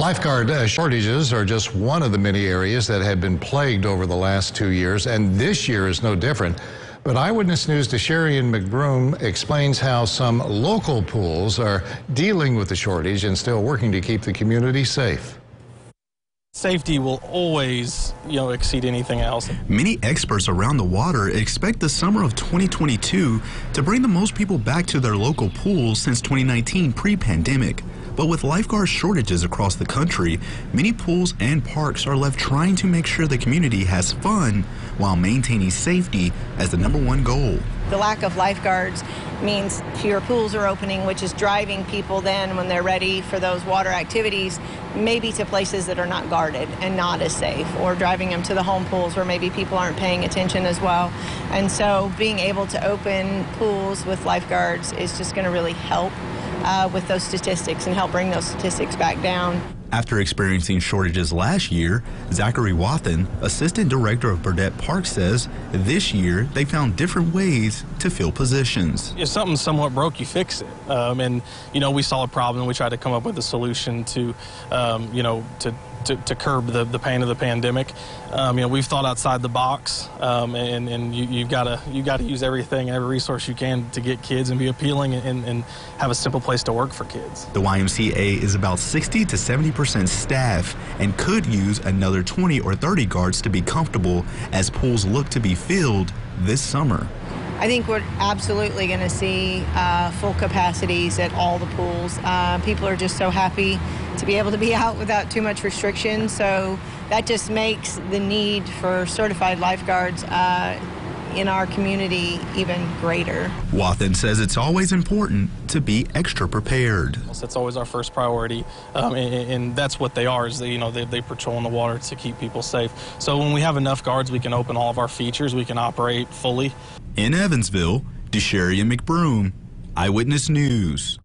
Lifeguard uh, shortages are just one of the many areas that have been plagued over the last two years, and this year is no different. But Eyewitness News' DeSherian McBroom explains how some local pools are dealing with the shortage and still working to keep the community safe. Safety will always, you know, exceed anything else. Many experts around the water expect the summer of 2022 to bring the most people back to their local pools since 2019 pre-pandemic. But with lifeguard shortages across the country, many pools and parks are left trying to make sure the community has fun while maintaining safety as the number one goal. The lack of lifeguards means fewer pools are opening, which is driving people then when they're ready for those water activities, maybe to places that are not guarded and not as safe, or driving them to the home pools where maybe people aren't paying attention as well. And so being able to open pools with lifeguards is just going to really help uh, with those statistics and help bring those statistics back down. After experiencing shortages last year, Zachary Wathen, assistant director of Burdett Park, says this year they found different ways to fill positions. If something somewhat broke, you fix it. Um, and, you know, we saw a problem and we tried to come up with a solution to, um, you know, to to, to curb the, the pain of the pandemic. Um, you know, we've thought outside the box, um, and, and you, have got to you got to use everything every resource you can to get kids and be appealing and, and have a simple place to work for kids. The YMCA is about 60 to 70 percent staff and could use another 20 or 30 guards to be comfortable as pools look to be filled this summer. I think we're absolutely going to see uh, full capacities at all the pools. Uh, people are just so happy to be able to be out without too much restriction. So that just makes the need for certified lifeguards uh, in our community even greater. Wathen says it's always important to be extra prepared. That's always our first priority, um, and, and, that's what they are. Is they, you know they, they patrol in the water to keep people safe. So when we have enough guards, we can open all of our features. We can operate fully. In Evansville, DeSherian McBroom, Eyewitness News.